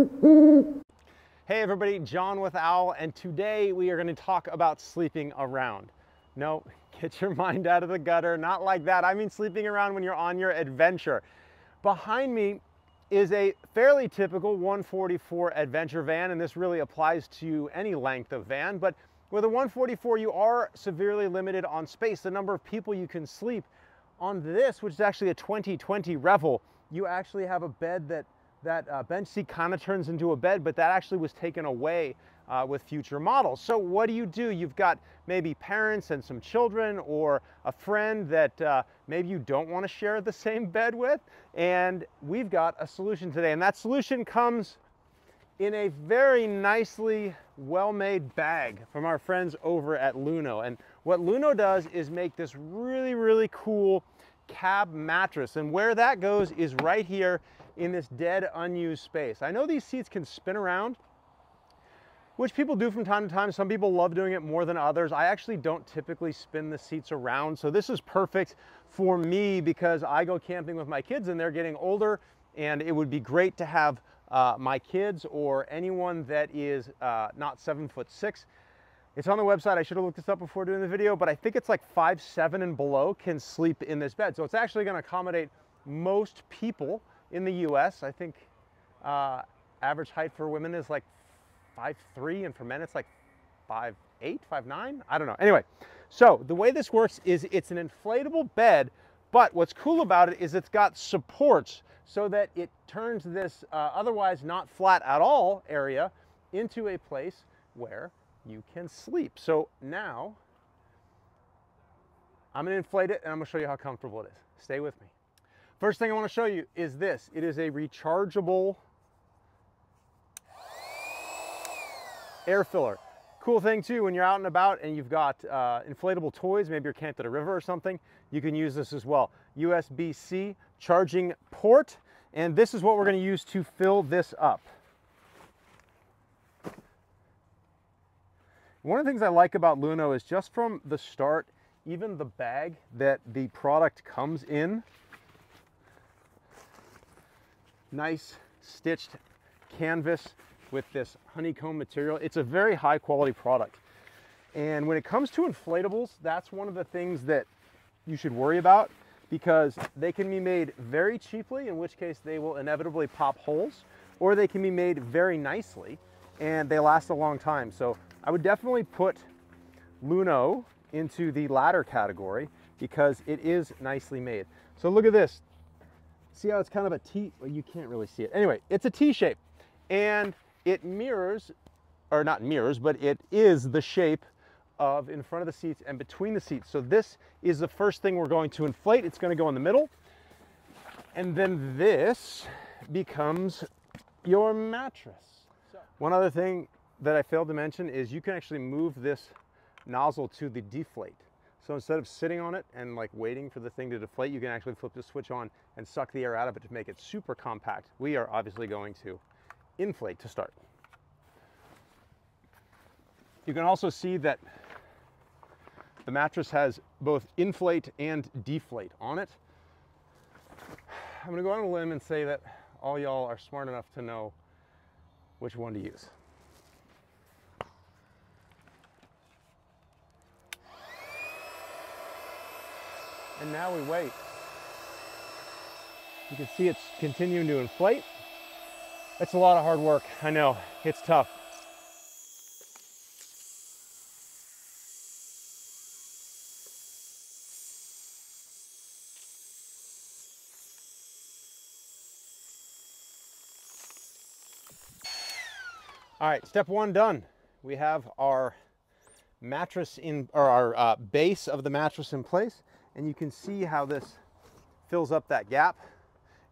Hey everybody, John with Owl, and today we are going to talk about sleeping around. No, get your mind out of the gutter, not like that. I mean sleeping around when you're on your adventure. Behind me is a fairly typical 144 adventure van, and this really applies to any length of van, but with a 144 you are severely limited on space, the number of people you can sleep. On this, which is actually a 2020 Revel, you actually have a bed that that uh, bench seat kind of turns into a bed, but that actually was taken away uh, with future models. So what do you do? You've got maybe parents and some children or a friend that uh, maybe you don't want to share the same bed with. And we've got a solution today. And that solution comes in a very nicely well-made bag from our friends over at Luno. And what Luno does is make this really, really cool cab mattress. And where that goes is right here in this dead unused space. I know these seats can spin around, which people do from time to time. Some people love doing it more than others. I actually don't typically spin the seats around. So this is perfect for me because I go camping with my kids and they're getting older and it would be great to have uh, my kids or anyone that is uh, not seven foot six. It's on the website. I should have looked this up before doing the video, but I think it's like five, seven and below can sleep in this bed. So it's actually gonna accommodate most people in the US. I think uh, average height for women is like five three, and for men it's like five eight, five nine. I don't know. Anyway, so the way this works is it's an inflatable bed, but what's cool about it is it's got supports so that it turns this uh, otherwise not flat at all area into a place where you can sleep. So now I'm gonna inflate it and I'm gonna show you how comfortable it is. Stay with me. First thing I wanna show you is this. It is a rechargeable air filler. Cool thing too, when you're out and about and you've got uh, inflatable toys, maybe you're camped at a river or something, you can use this as well. USB-C charging port, and this is what we're gonna use to fill this up. One of the things I like about Luno is just from the start, even the bag that the product comes in, nice stitched canvas with this honeycomb material. It's a very high quality product. And when it comes to inflatables, that's one of the things that you should worry about because they can be made very cheaply, in which case they will inevitably pop holes, or they can be made very nicely and they last a long time. So I would definitely put Luno into the latter category because it is nicely made. So look at this. See how it's kind of a T, well, you can't really see it. Anyway, it's a T shape and it mirrors, or not mirrors, but it is the shape of in front of the seats and between the seats. So this is the first thing we're going to inflate. It's gonna go in the middle. And then this becomes your mattress. One other thing that I failed to mention is you can actually move this nozzle to the deflate. So instead of sitting on it and like waiting for the thing to deflate, you can actually flip the switch on and suck the air out of it to make it super compact. We are obviously going to inflate to start. You can also see that the mattress has both inflate and deflate on it. I'm gonna go on a limb and say that all y'all are smart enough to know which one to use. And now we wait. You can see it's continuing to inflate. That's a lot of hard work. I know, it's tough. All right, step one done. We have our mattress in, or our uh, base of the mattress in place, and you can see how this fills up that gap.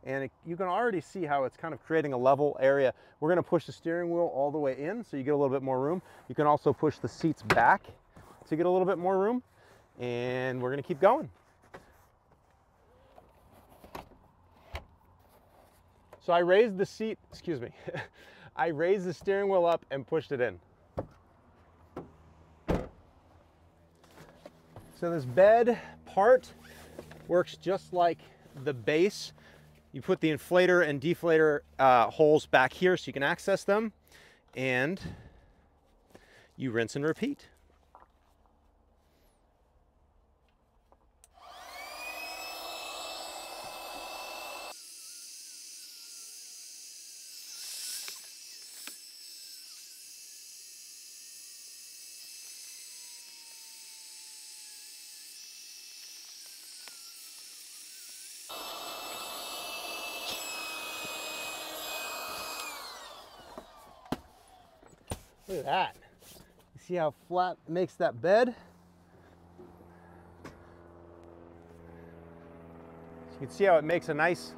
And it, you can already see how it's kind of creating a level area. We're gonna push the steering wheel all the way in so you get a little bit more room. You can also push the seats back to get a little bit more room. And we're gonna keep going. So I raised the seat, excuse me, I raised the steering wheel up and pushed it in. So this bed part works just like the base. You put the inflator and deflator uh, holes back here so you can access them. And you rinse and repeat. Look at that. You see how flat makes that bed? You can see how it makes a nice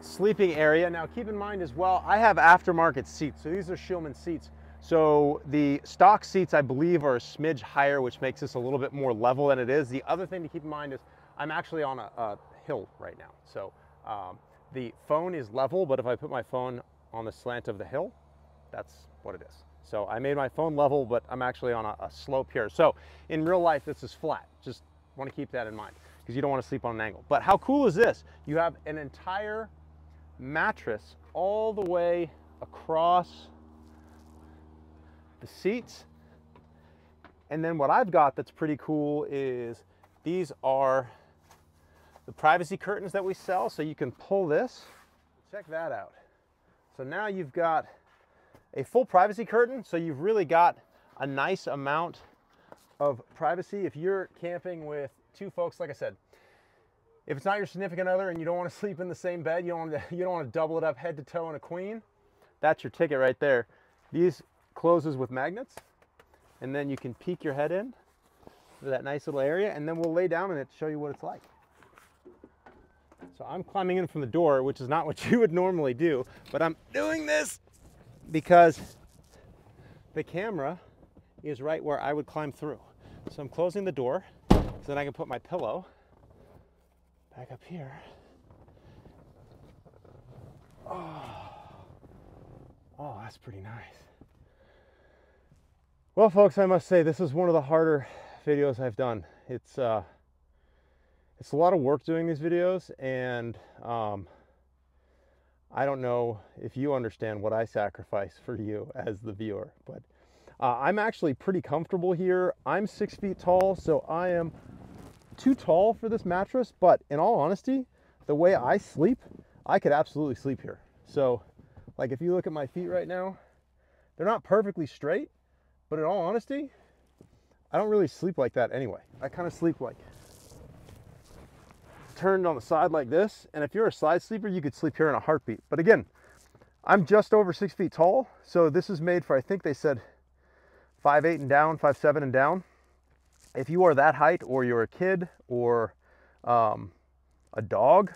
sleeping area. Now keep in mind as well, I have aftermarket seats. So these are Scheel-Mann seats. So the stock seats, I believe, are a smidge higher, which makes this a little bit more level than it is. The other thing to keep in mind is I'm actually on a, a hill right now. So um, the phone is level, but if I put my phone on the slant of the hill, that's what it is. So I made my phone level, but I'm actually on a, a slope here. So in real life, this is flat. Just want to keep that in mind because you don't want to sleep on an angle. But how cool is this? You have an entire mattress all the way across the seats. And then what I've got that's pretty cool is these are the privacy curtains that we sell. So you can pull this, check that out. So now you've got a full privacy curtain. So you've really got a nice amount of privacy. If you're camping with two folks, like I said, if it's not your significant other and you don't want to sleep in the same bed, you don't want to, you don't want to double it up head to toe in a queen, that's your ticket right there. These closes with magnets and then you can peek your head in to that nice little area and then we'll lay down in it to show you what it's like. So I'm climbing in from the door, which is not what you would normally do, but I'm doing this because the camera is right where I would climb through. So I'm closing the door so that I can put my pillow back up here. Oh, oh that's pretty nice. Well, folks, I must say this is one of the harder videos I've done. It's uh, it's a lot of work doing these videos, and um, I don't know if you understand what I sacrifice for you as the viewer, but uh, I'm actually pretty comfortable here. I'm six feet tall, so I am too tall for this mattress, but in all honesty, the way I sleep, I could absolutely sleep here. So like if you look at my feet right now, they're not perfectly straight, but in all honesty, I don't really sleep like that anyway. I kind of sleep like turned on the side like this. And if you're a side sleeper, you could sleep here in a heartbeat. But again, I'm just over six feet tall. So this is made for, I think they said five, eight and down, five, seven and down. If you are that height or you're a kid or um, a dog,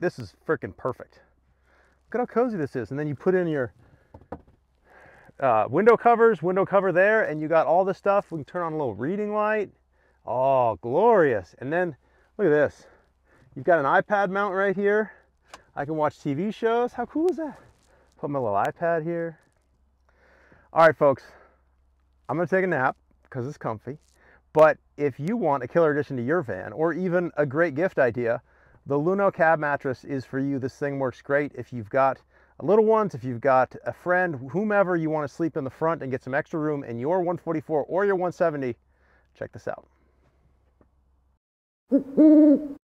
this is freaking perfect. Look at how cozy this is. And then you put in your uh, window covers, window cover there, and you got all this stuff. We can turn on a little reading light. Oh, glorious. And then look at this. You've got an iPad mount right here. I can watch TV shows. How cool is that? Put my little iPad here. All right, folks, I'm gonna take a nap because it's comfy. But if you want a killer addition to your van or even a great gift idea, the Luno cab mattress is for you. This thing works great if you've got little ones, if you've got a friend, whomever you want to sleep in the front and get some extra room in your 144 or your 170, check this out.